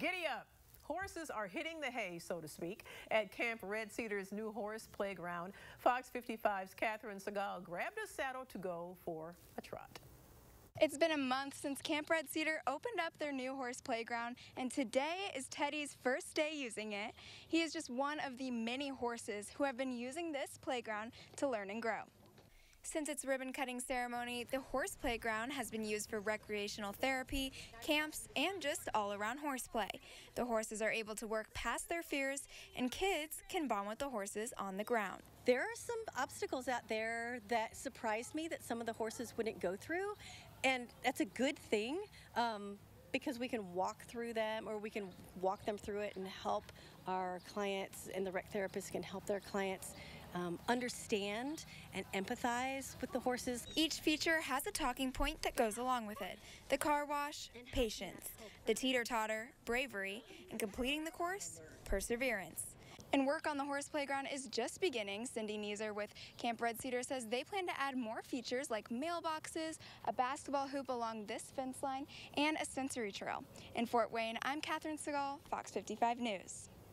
Giddy up! Horses are hitting the hay, so to speak, at Camp Red Cedar's new horse playground. Fox 55's Catherine Segal grabbed a saddle to go for a trot. It's been a month since Camp Red Cedar opened up their new horse playground, and today is Teddy's first day using it. He is just one of the many horses who have been using this playground to learn and grow. Since its ribbon cutting ceremony, the horse playground has been used for recreational therapy, camps, and just all around horseplay. The horses are able to work past their fears, and kids can bond with the horses on the ground. There are some obstacles out there that surprised me that some of the horses wouldn't go through, and that's a good thing. Um, because we can walk through them or we can walk them through it and help our clients and the rec therapists can help their clients um, understand and empathize with the horses. Each feature has a talking point that goes along with it. The car wash, patience. The teeter-totter, bravery. And completing the course, perseverance. And work on the horse playground is just beginning. Cindy Neeser with Camp Red Cedar says they plan to add more features like mailboxes, a basketball hoop along this fence line, and a sensory trail. In Fort Wayne, I'm Catherine Segal, Fox 55 News.